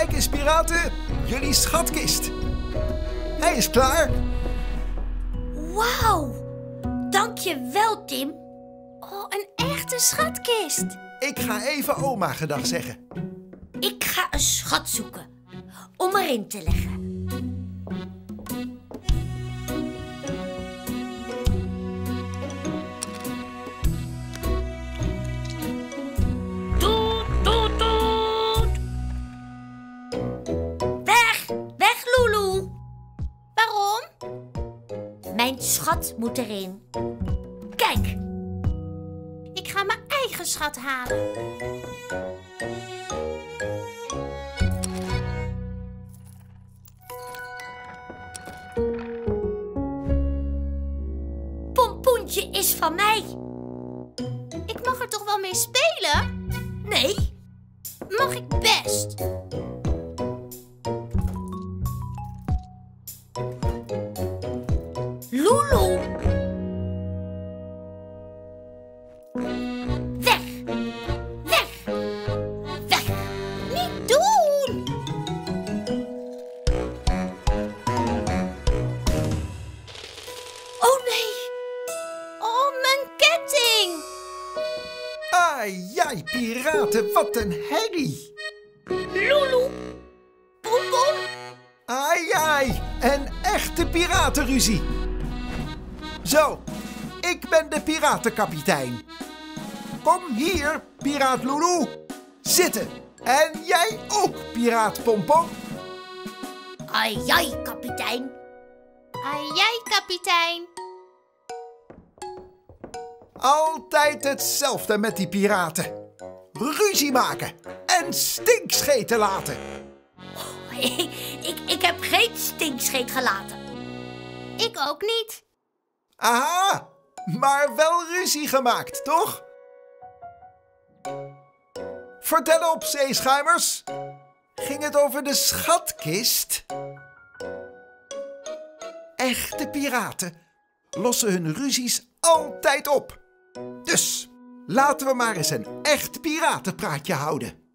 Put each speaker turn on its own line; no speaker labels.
Kijk eens, piraten. Jullie schatkist. Hij is klaar.
Wauw. Dank je wel, Tim. Oh, een echte schatkist.
Ik ga even oma gedag zeggen.
Ik ga een schat zoeken om erin te leggen. Mijn schat moet erin. Kijk. Ik ga mijn eigen schat halen. Pompoentje is van mij. Ik mag er toch wel mee spelen? Nee. Mag ik best? Lulu. Weg. Weg. Weg. Niet doen. Oh nee. Oh, mijn ketting.
Ai, jai, piraten, wat een herrie.
Lulu. Pompom.
Ai, ai, een echte piratenruzie. Zo, ik ben de piratenkapitein. Kom hier, piraat Lulu. Zitten. En jij ook, piraat Pompom.
Ai, ai, kapitein.
Ai, jij, kapitein.
Altijd hetzelfde met die piraten. Ruzie maken en stinkscheten laten.
Ik, ik, ik heb geen stinkscheet gelaten.
Ik ook niet.
Aha, maar wel ruzie gemaakt, toch? Vertel op, zeeschuimers. Ging het over de schatkist? Echte piraten lossen hun ruzies altijd op. Dus laten we maar eens een echt piratenpraatje houden.